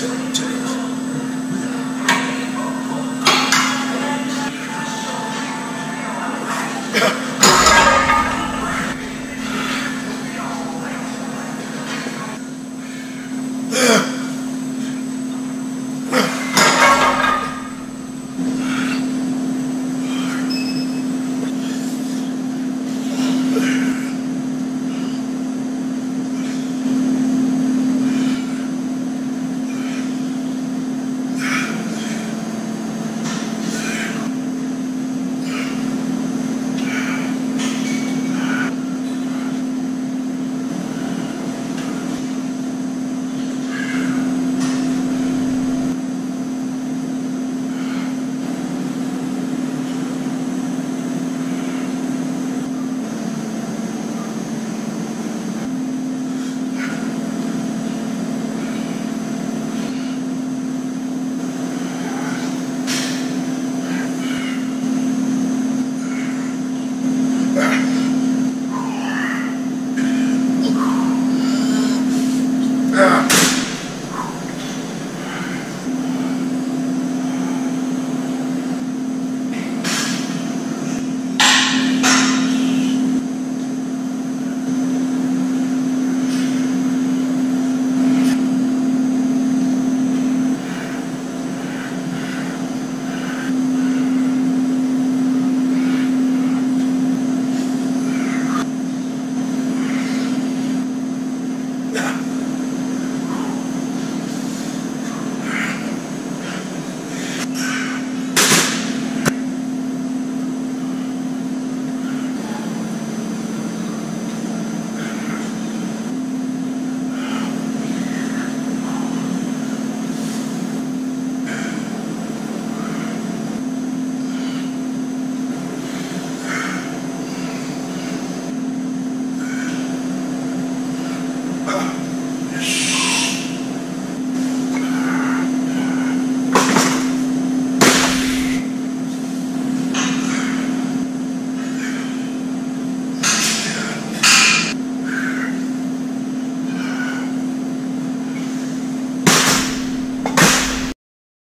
Don't